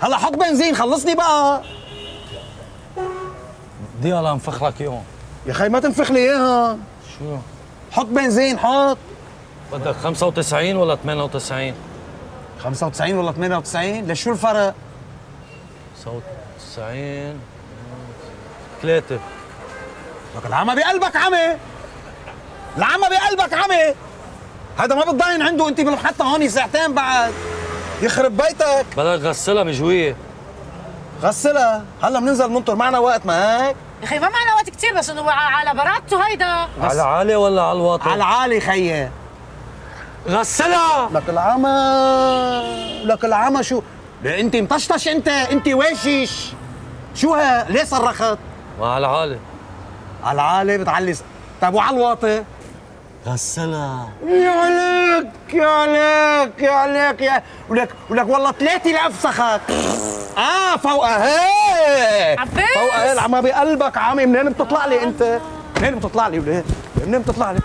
هلا حط بنزين خلصني بقى. بدي هلا انفخ لك اياهم يا خي ما تنفخ لي اياها. شو؟ حط بنزين حط. بدك 95 ولا 98 95 ولا 98 ليش شو الفرق؟ 99 ثلاثة. لك العمى بقلبك عمي. العمى بقلبك عمي. هذا ما بتضاين عنده انت بالمحطة هون ساعتين بعد. يخرب بيتك. بدك غسلها مجوية غسلها؟ هلا بننزل ننطر معنا وقت ما هيك يا أخي ما معنا وقت كثير بس إنه على براته هيدا. على عالي ولا على الواطي؟ على العالي خيي. غسلها! لك العمى. لك العمى شو؟ لا انت مطشطش أنت؟ انت ويشيش شو ها؟ ليه صرخت؟ ما على عالي على العالي بتعلي. طيب وعلى الواطي؟ غسلها يا عليك يا عليك يا عليك يا ولك ولك والله ثلاثة لأفسخك آه فوقها هيك عباس! فوقها هي العمى بقلبك عمي منين بتطلع لي أنت؟ منين بتطلع لي وليه؟ منين بتطلع لي؟